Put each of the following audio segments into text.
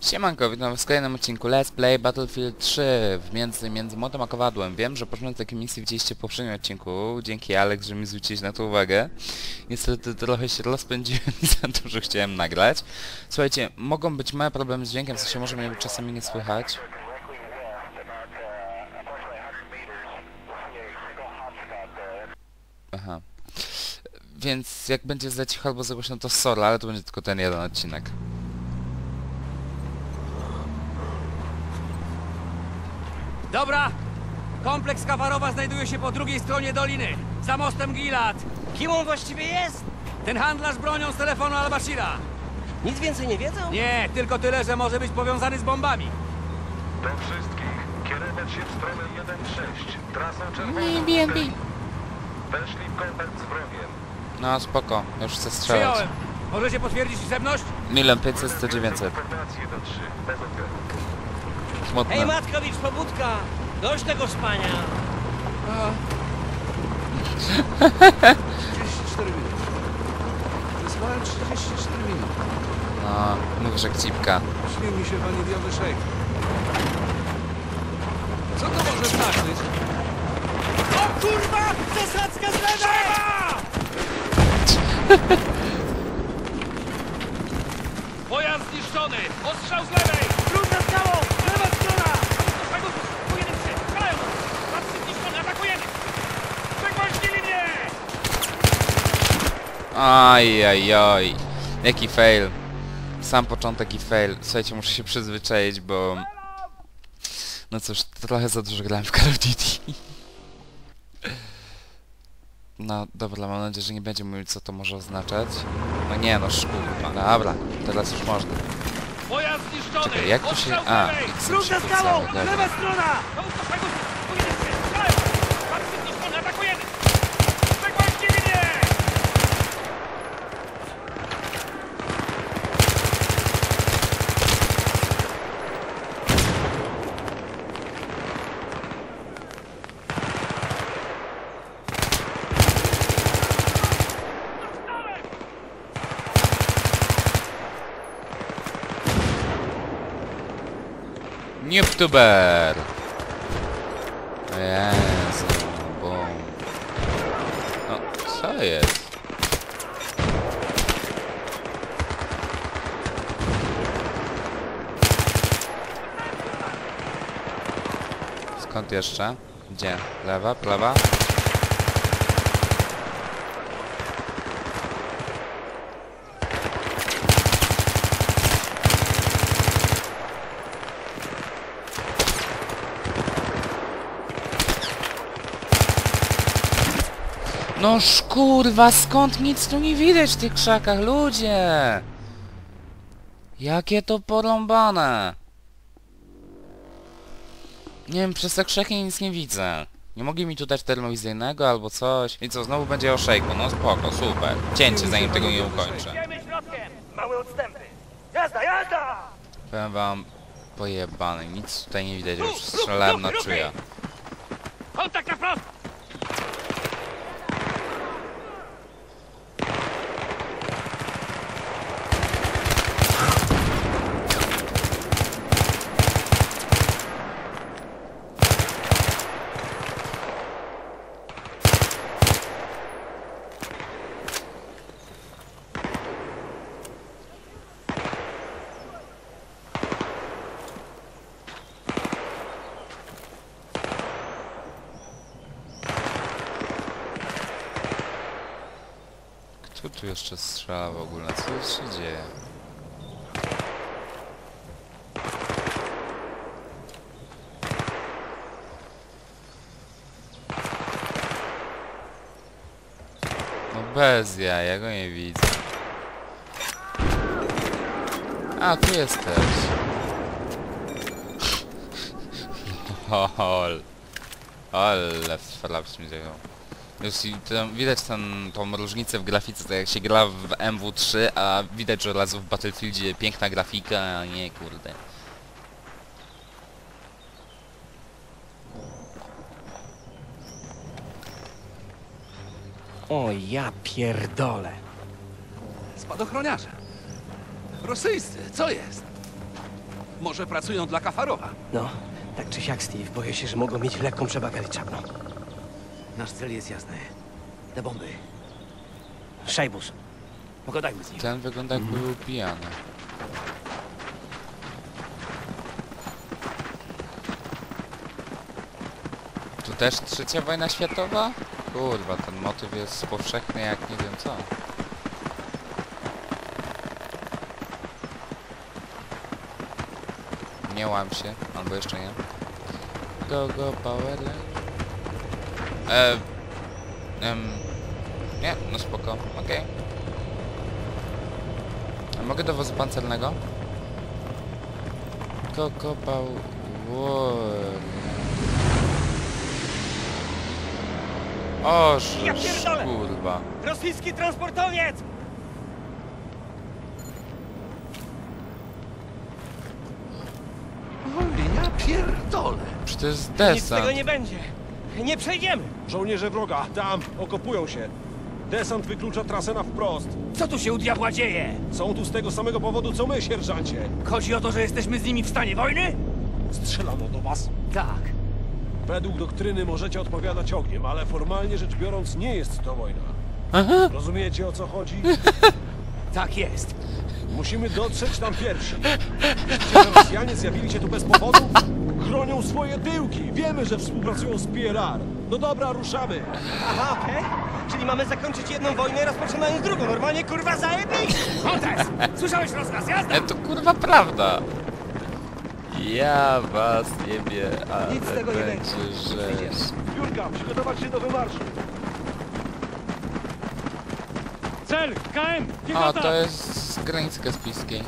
Siemanko, witam w kolejnym odcinku Let's Play Battlefield 3 w między, między młotem a kowadłem. Wiem, że początek takiej misji widzieliście w poprzednim odcinku. Dzięki Alex, że mi zwróciłeś na to uwagę. Niestety trochę się rozpędziłem za dużo chciałem nagrać. Słuchajcie, mogą być małe problemy z dźwiękiem, co się może mnie czasami nie słychać. Aha. Więc jak będzie za albo za głośno to sorry, ale to będzie tylko ten jeden odcinek. Dobra! Kompleks Kawarowa znajduje się po drugiej stronie doliny, za mostem Gilad. Kim on właściwie jest? Ten handlarz bronią z telefonu Al-Bashira. Nic więcej nie wiedzą? Nie, tylko tyle, że może być powiązany z bombami. Do wszystkich kierować się w stronę 1-6, trasą czerwoną. Nie, BNB. Weszli w kontakt z wrogiem. No spoko, już chcę strzelać. Przyjąłem. Możecie potwierdzić liczebność? Milion 500, 100, 900. Informacje do 3, bez odbioru. Hej, Smutne. Matkowicz, pobudka! Dość tego spania! 34 minuty. Wysłałem 34 minuty. No, mówisz jak cipka. Śni mi się waniliowy szejk. Co to może znaczyć? O kurwa! Zasadzka z lewej! Pojazd zniszczony! Ostrzał z lewej! Lud za skałą! Lewa strona! Aj, aj, aj. Jaki fail. Sam początek i fail. Słuchajcie, muszę się przyzwyczaić, bo... No cóż, trochę za dużo grałem w Call of Duty. No dobra, mam nadzieję, że nie będzie mówić co to może oznaczać. No nie no, szkurwa. Dobra, teraz już można. Pojazd zniszczony! Czekaj, jak tu się... A, się za skałą! Lewa strona! Newtuber! Jezu, bum. No, co jest? Skąd jeszcze? Gdzie? Lewa? Prawa? No kurwa, skąd nic tu nie widać w tych krzakach, ludzie? Jakie to porąbane? Nie wiem, przez te krzaki nic nie widzę. Nie mogli mi tu dać termowizyjnego albo coś. I co, znowu będzie o szejku, no spoko, super. Cięcie, zanim tego nie ukończę. Idziemy środkiem! Małe odstępy! Jazda, jazda! Powiem wam, pojebany, nic tutaj nie widać, już strzelałem na czuja. Kontakt na wprost! Kto tu jeszcze strzela w ogóle? Co się dzieje? No bez ja, ja go nie widzę. A, tu jesteś. Lol. Ale flaps mi tego. Już tam widać ten, tą różnicę w grafice, tak jak się gra w MW3, a widać, że razu w Battlefieldzie piękna grafika, a nie kurde. O ja pierdolę! Spadochroniarze. Rosyjscy, co jest? Może pracują dla Kafarowa. No, tak czy siak, Steve, boję się, że mogą mieć lekką przewagę liczebną. Nasz cel jest jasny. Te bomby. Szejbus. Pogadajmy z nim. Ten wygląda jakby był pijany. Tu też trzecia wojna światowa? Kurwa, ten motyw jest powszechny jak nie wiem co. Nie łam się, albo jeszcze nie. Go, go, power. E, em, nie, no spoko, okej. A mogę do wozu pancernego? Koko bał... O, Ja kurwa. Rosyjski transportowiec! Oj, ja pierdolę. Czy to jest Nic z tego desant? nie będzie. Nie przejdziemy. Żołnierze wroga, tam, okopują się. Desant wyklucza trasę na wprost. Co tu się u diabła dzieje? Są tu z tego samego powodu, co my, sierżancie. Chodzi o to, że jesteśmy z nimi w stanie wojny? Strzelano do was. Tak. Według doktryny możecie odpowiadać ogniem, ale formalnie rzecz biorąc nie jest to wojna. Aha. Rozumiecie o co chodzi? Tak jest. Musimy dotrzeć tam pierwsi. Myślicie, że Rosjanie zjawili się tu bez powodu? Chronią swoje tyłki. Wiemy, że współpracują z PRR. No dobra, ruszamy. Aha, okej. Czyli mamy zakończyć jedną wojnę, rozpoczynając drugą. Normalnie, kurwa, zajebiście. Montes! Słyszałeś rozkaz, jazda! E, to kurwa prawda. Ja was jebie, ale Nic z tego nie będzie rzecz. Jurka, przygotować się do wymarszu. Cel, KM, O, to jest z granicy kaspijskiej.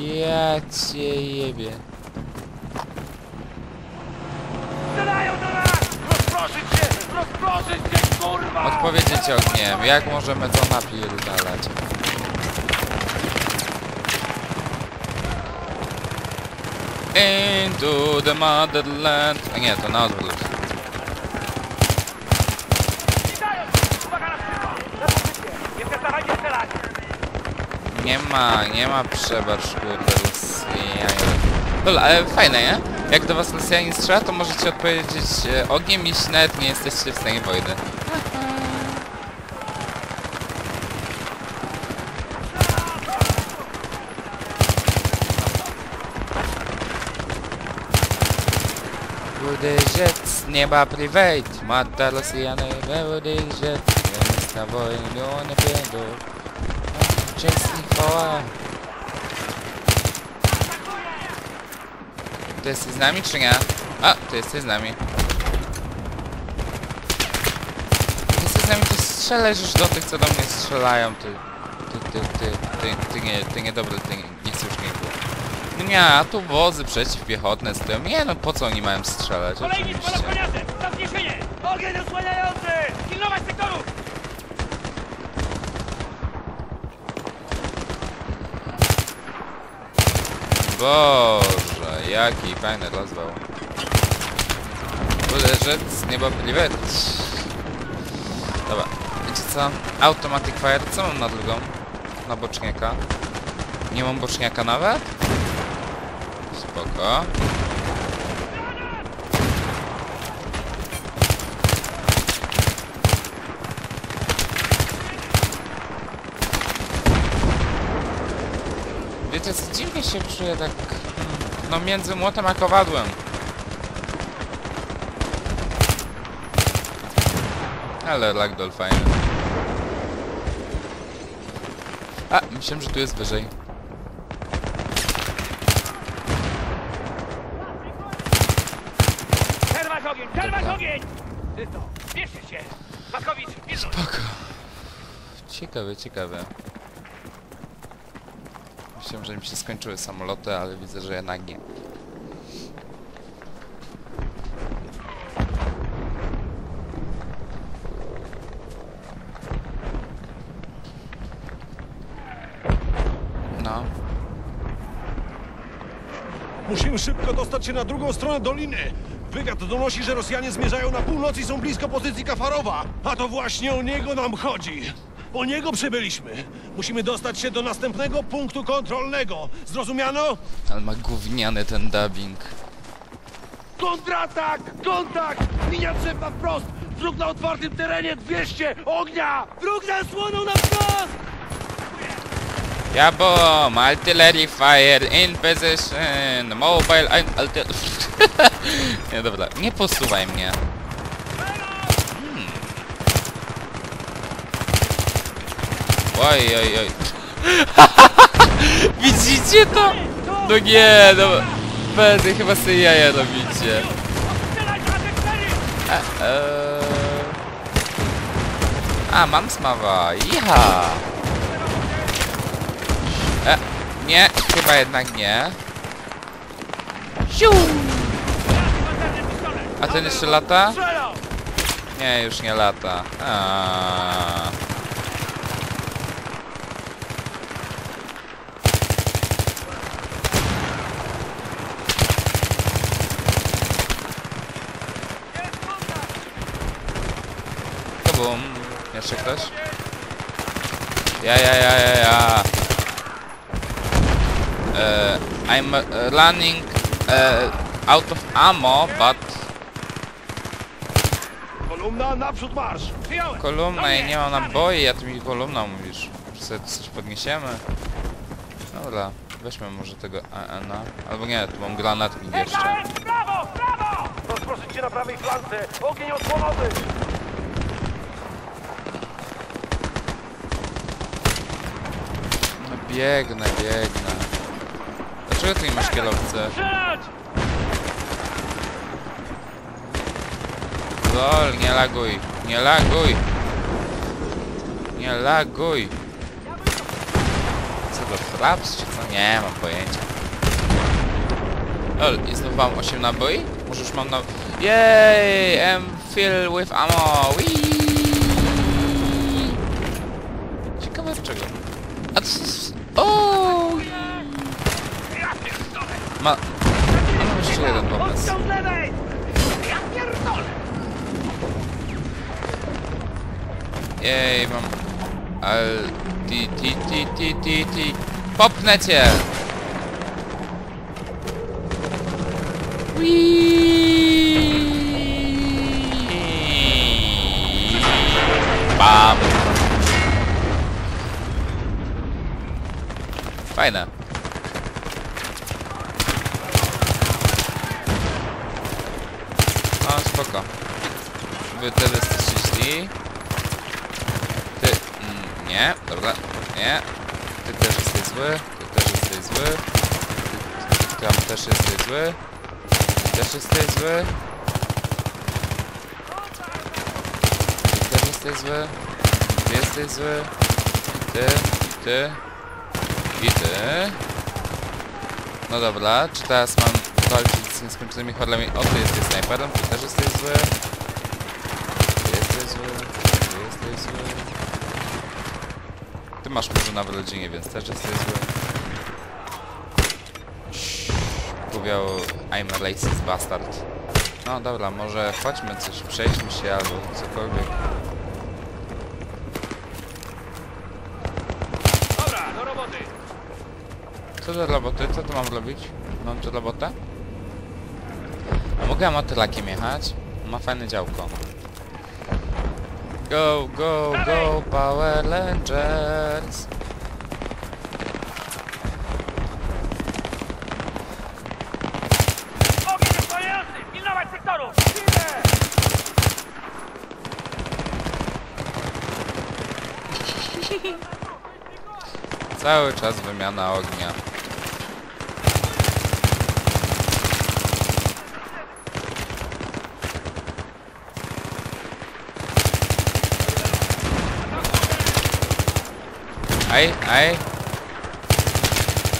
Ja cię jebie. Strzelają do nas! Rozproszyć się! Rozproszyć się, kurwa! Odpowiedzieć ogniem. Jak możemy to napierdalać? Into the motherland. A nie, to na odwrót. Witają! Uwaga na szybko! Na pozycję! Nie przestawajcie strzelać! Nie ma, nie ma przebacz, kurde. Dobra, ale fajne, nie? Jak do was Rosjanie strzela, to możecie odpowiedzieć e, ogniem, jeśli nawet nie jesteście w stanie wojny. Budy rzec z nieba private, mata Rosjanie, budy rzec, miasta wojny, one będą. Wcześniej chwała. Ty jesteś z nami, czy nie? A, ty jesteś z nami. Ty jesteś z nami, to strzelaj już do tych, co do mnie strzelają, ty... Ty, ty, ty, ty, ty, nie, ty niedobry, ty nie chcesz mnie było. No nie, a tu wozy przeciwpiechotne z tym. Nie no, po co oni mają strzelać? Kolejni Oczywiście. spadochroniarzem! Na zniesienie! Ogień osłaniający! Pilnować sektorów! Boże, jaki fajny rozwał. Uderzyć z nieba pliwet. Dobra, wiecie co? Automatic fire, co mam na drugą? Na boczniaka. Nie mam boczniaka nawet? Spoko. Wiecie co, dziwnie się czuję tak... No między młotem a kowadłem. Ale ragdoll fajny. A, myślałem, że tu jest wyżej. Przerwać ogień! Przerwać ogień! Czysto! Się! Spoko. Ciekawe, ciekawe. Myślałem, że mi się skończyły samoloty, ale widzę, że jednak nie. No. Musimy szybko dostać się na drugą stronę doliny. Wywiad donosi, że Rosjanie zmierzają na północ i są blisko pozycji Kafarowa. A to właśnie o niego nam chodzi. Po niego przybyliśmy. Musimy dostać się do następnego punktu kontrolnego. Zrozumiano? Ale ma gówniany ten dubbing. Kontratak! Kontakt! Linia trzeba wprost! Wróg na otwartym terenie 200! Ognia! Wróg zasłonął na wprost! Ja bom! Artillery fire in position! Mobile artillery... nie, dobra. Nie posuwaj mnie. Oj, oj, oj. Widzicie to? No nie, no... Będę chyba sobie jaja robicie. E, e... A, mam smawa. Iha! E, nie, chyba jednak nie. A ten jeszcze lata? Nie, już nie lata. A. Jeszcze ktoś? Ja, ja, ja, ja, ja. Uh, I'm uh, running uh, out of ammo, but Kolumna, naprzód marsz! kolumna i nie mam naboi, a ty mi kolumna mówisz. Może sobie coś podniesiemy? Dobra, weźmy może tego AN-a. Albo nie, tu mam granatnik jeszcze. Rozproszyć się na prawej flance! Ogień osłonowy! Biegnę, biegnę. Dlaczego ty nie masz kierowcy? Lol, nie laguj, nie laguj. Nie laguj. Co to, fraps czy co? Nie mam pojęcia. Lol, i znów mam 8 naboi? Może już mam na... Yay! I'm filled with ammo! Whee! Jej, mam... Al... Ti, ti, ti, ti, ti, ti. Popnę cię! Bam! Fajne. No spoko. Wy też jesteście źli. Nie, dobra, nie. Ty też jesteś zły, ty też jesteś zły. Ty, tam też jesteś zły. Ty też jesteś zły. Ty też jesteś zły. Ty jesteś zły. Ty, i ty. I ty. No dobra, czy teraz mam walczyć z nieskończonymi horlami? O, ty jesteś snajperem, ty też jesteś zły. Ty jesteś zły. Ty jesteś zły. Ty masz murzyna w rodzinie, więc też jesteś zły. Powiedział I'm a racist bastard. No dobra, może chodźmy coś, przejdźmy się albo cokolwiek. Dobra, do roboty. Co do roboty? Co tu mam robić? Mam tu robotę? A mogę motylakiem jechać? Ma fajne działko. Go, go, go, Power Rangers! Cały czas wymiana ognia. Aj, aj.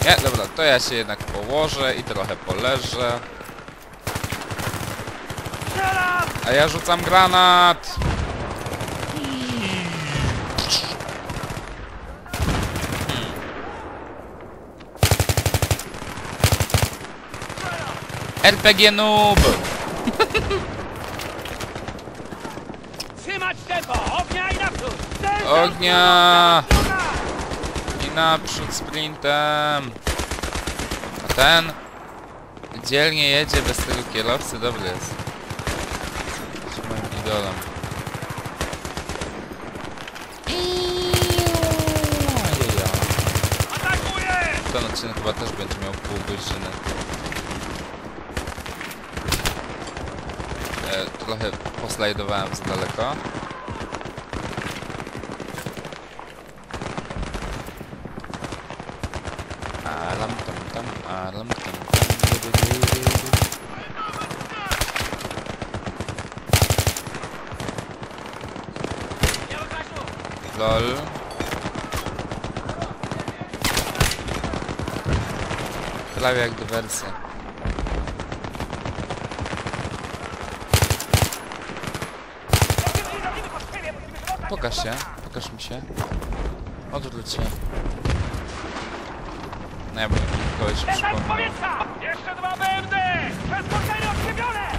Nie, dobra, to ja się jednak położę i trochę poleżę. A ja rzucam granat! RPG noob! Trzymać tempo! Ognia i naprzód! Ognia! Sprintem! A ten dzielnie jedzie bez tego kierowcy, dobry jest. Jest moim idolem. Ajeja. Ten odcinek chyba też będzie miał pół godziny. E, trochę poslajdowałem za daleko. Alam tam alam tam. Lol. Prawie jak dywersja. Pokaż się, pokaż mi się. Odwróć się. No ja bym kogoś przypomniał. powietrza! Jeszcze dwa BMD! Transportery odkrzywione!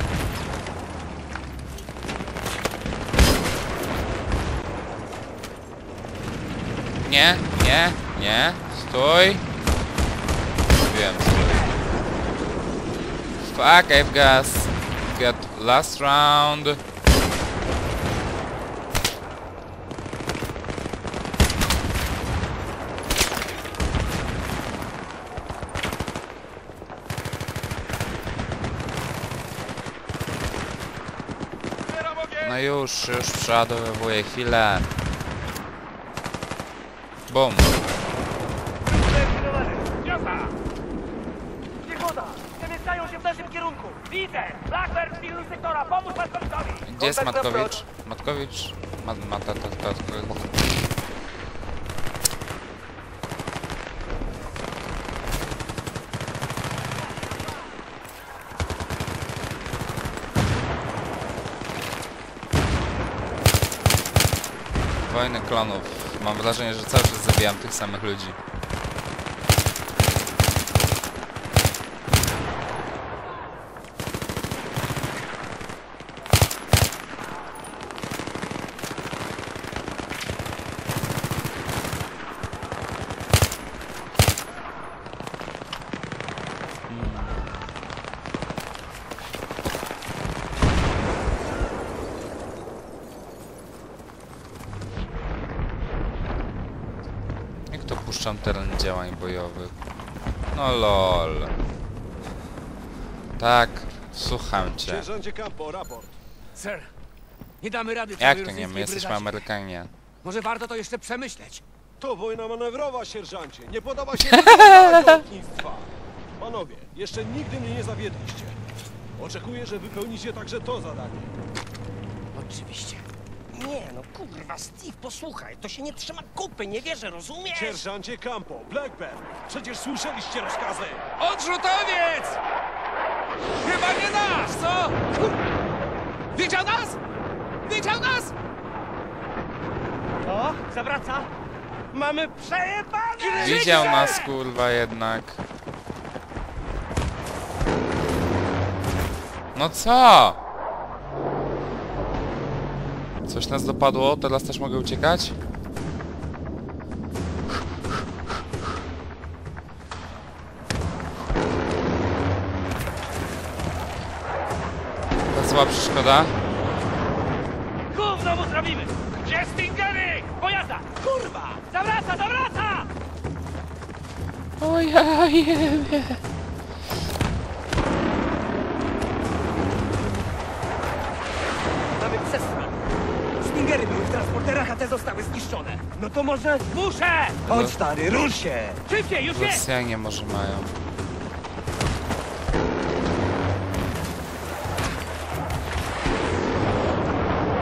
Nie, nie, nie. Stój. Wiem, stój. Fuck, I've got... Got last round. No już, już chwilę. Bum. Widzę! Blackbird sektora! Pomóż! Gdzie jest Matkowicz? Matkowicz? Ma, ma, ta, ta, ta, ta. Klonów. Mam wrażenie, że cały czas zabijam tych samych ludzi. Jak to puszczam teren działań bojowych? No lol. Tak, słucham cię. Sierżancie Campo, raport. Sir, nie damy rady Jak to nie? My jesteśmy. Amerykanie. Może warto to jeszcze przemyśleć. To wojna manewrowa, sierżancie. Nie podoba się lotnictwa. Panowie, jeszcze nigdy mnie nie zawiedliście. Oczekuję, że wypełnicie także to zadanie. Oczywiście. Nie no, kurwa, Steve, posłuchaj, to się nie trzyma kupy, nie wierzę, rozumiesz? Sierżancie Campo, Blackburn, przecież słyszeliście rozkazy. Odrzutowiec! Chyba nie nasz, co? Kur- Widział nas? Widział nas? O, zawraca. Mamy przejebane! Widział nas kurwa jednak. No co? Coś nas dopadło, teraz też mogę uciekać? Ta zła przeszkoda? Gówno mu zrobimy! Gdzie Stingery? Pojazda! Kurwa! Zawraca, zawraca! O ja jebie. No to może... Muszę! Chodź, stary, rusz się! Szybciej, już jest! Rosjanie może mają.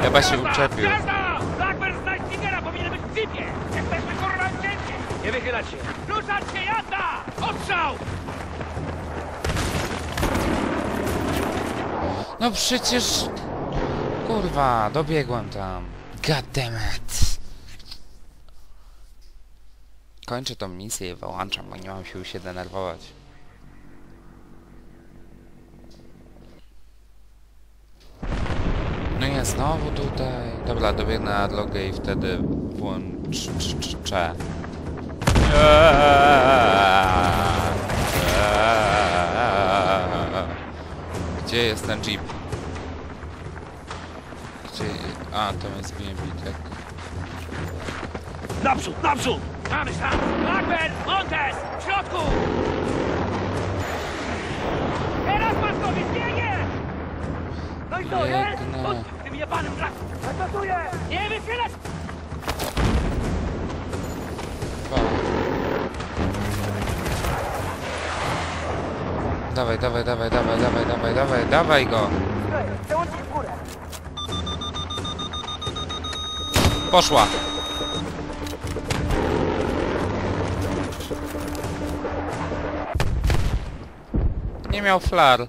Chyba się uczepił. Jazda! Blackbird znajdź Stingera, powinien być w jeepie! Jesteśmy kurwa w cięcie! Nie wychylać się. Ruszać się, jazda! Odstrzał! No przecież... Kurwa, dobiegłem tam. God damn it. Kończę tą misję i wyłączam, bo nie mam sił się denerwować. No nie, znowu tutaj. Dobra, dobiegnę na logę i wtedy włączę. Gdzie jest ten jeep? Gdzie... A, to jest BNB, tak. Naprzód, naprzód! Mamy szans! Blackbird, Montes! W środku! Teraz Maskowi, biegnie! No i co, jest? Chodź, tym jebanym brak! Zagasuję! Nie wychylać! Dawaj, dawaj, dawaj, dawaj, dawaj, dawaj, dawaj, dawaj go! Poszła! Nie miał flar.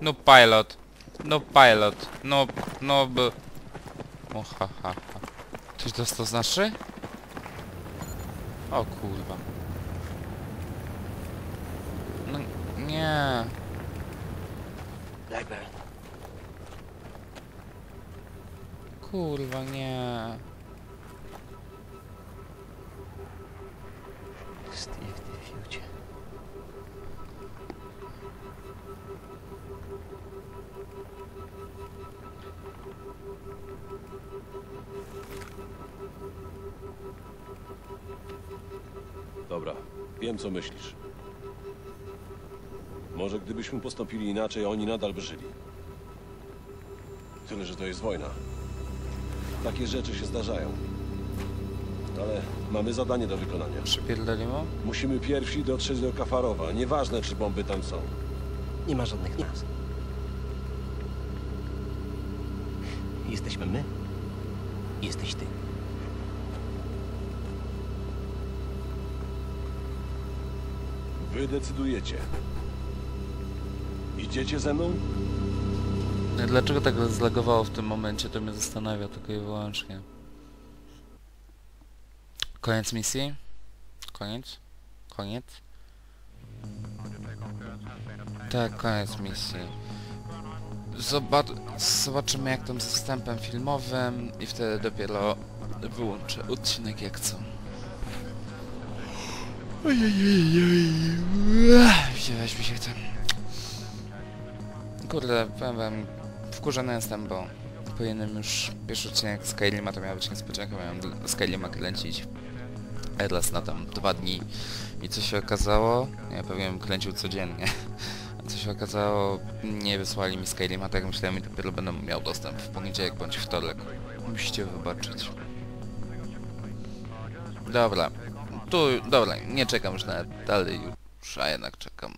No pilot. No pilot. No, no b... O ha ha ha. Coś dostał z naszy? O kurwa. No nie. Kurwa nie. Steve, ty fiucie. Wiem co myślisz. Może gdybyśmy postąpili inaczej, oni nadal by żyli. Tyle, że to jest wojna. Takie rzeczy się zdarzają. Ale mamy zadanie do wykonania. Przypierdolimy? Musimy pierwsi dotrzeć do Kafarowa. Nieważne, czy bomby tam są. Nie ma żadnych nas. Jesteśmy my. Jesteś ty. Wy decydujecie. Idziecie ze mną? Dlaczego tak zlagowało w tym momencie, to mnie zastanawia tylko i wyłącznie. Koniec misji? Koniec? Koniec? Tak, koniec misji. Zobac zobaczymy jak tam ze wstępem filmowym i wtedy dopiero wyłączę odcinek jak co. Wziąłeś mi się chce. Kurde, powiem wkurzony jestem, bo powinienem już pierwszy odcinek Skylima to miał być niespodzianka, miałem Skylima kręcić raz na tam dwa dni i co się okazało? Ja pewnie bym kręcił codziennie. A co się okazało? Nie wysłali mi Skylima, tak myślałem i dopiero będę miał dostęp w poniedziałek bądź wtorek. Musicie wybaczyć. Dobra. Tu, dobra, nie czekam już nawet dalej już, a jednak czekam.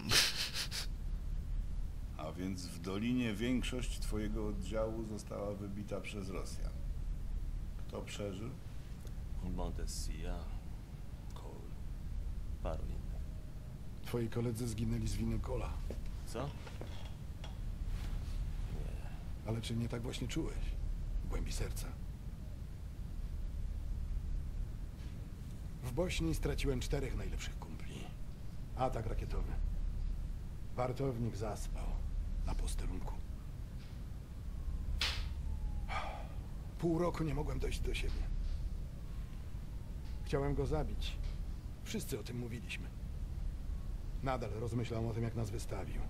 A więc w Dolinie większość twojego oddziału została wybita przez Rosjan. Kto przeżył? Montessia, Cole, paru innych. Twoi koledzy zginęli z winy kola. Co? Ale czy nie tak właśnie czułeś? W głębi serca. W Bośni straciłem czterech najlepszych kumpli. Atak rakietowy. Wartownik zaspał na posterunku. Pół roku nie mogłem dojść do siebie. Chciałem go zabić. Wszyscy o tym mówiliśmy. Nadal rozmyślam o tym, jak nas wystawił.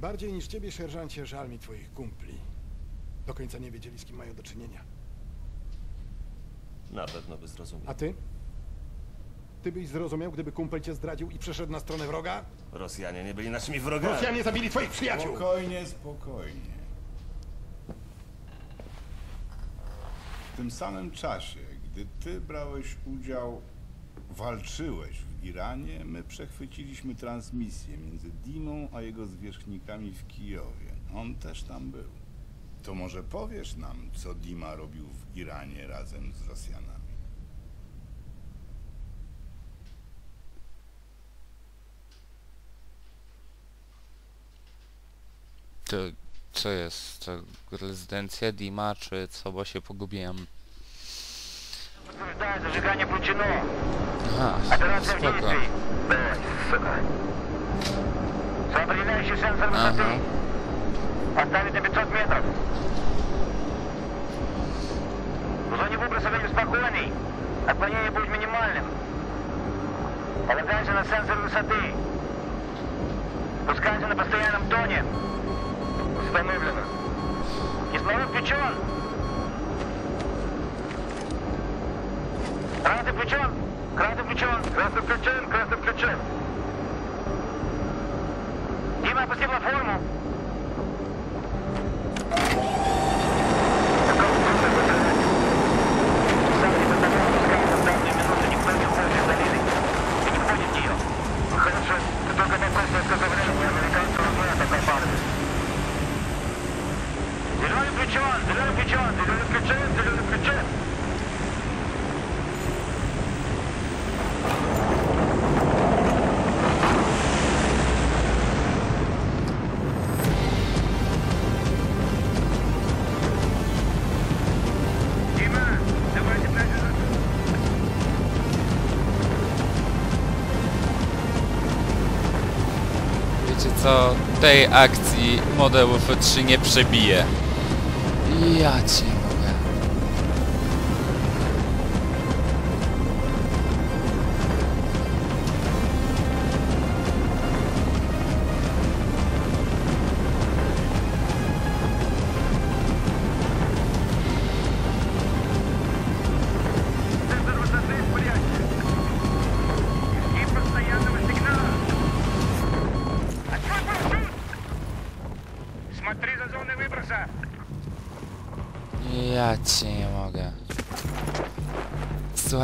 Bardziej niż ciebie, sierżancie, żal mi twoich kumpli. Do końca nie wiedzieli, z kim mają do czynienia. Na pewno by zrozumiał. A ty? Ty byś zrozumiał, gdyby kumpel cię zdradził i przeszedł na stronę wroga? Rosjanie nie byli naszymi wrogami. Rosjanie zabili twoich przyjaciół! Spokojnie, spokojnie. W tym samym czasie, gdy ty brałeś udział, walczyłeś w Iranie, my przechwyciliśmy transmisję między Dimą a jego zwierzchnikami w Kijowie. On też tam był. To może powiesz nam, co Dima robił w Iranie razem z Rosjanami? To co jest? To rezydencja Dima, czy co, bo się pogubiłem. Подтверждаю, зажигание включено. Aha, Операция в spoko. действии. Давай, сука. Сопределяющий сенсор Ага. высоты. Оставить на 500 метров. В зоне выброса время спокойный. Отклонение будет минимальным. Полагайся на сенсор высоты. Пускайся на постоянном тоне. Установлено. Кислород включен. Красный включен. Красный включен. Красный включен. Красный включен. Дима, опусти платформу. Wiecie co? Tej akcji Model Warfare 3 nie przebije. Ja cię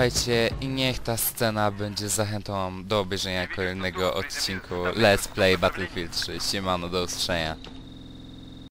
Słuchajcie, i niech ta scena będzie zachętą do obejrzenia kolejnego odcinku Let's Play Battlefield 3. Siemano, do usłyszenia.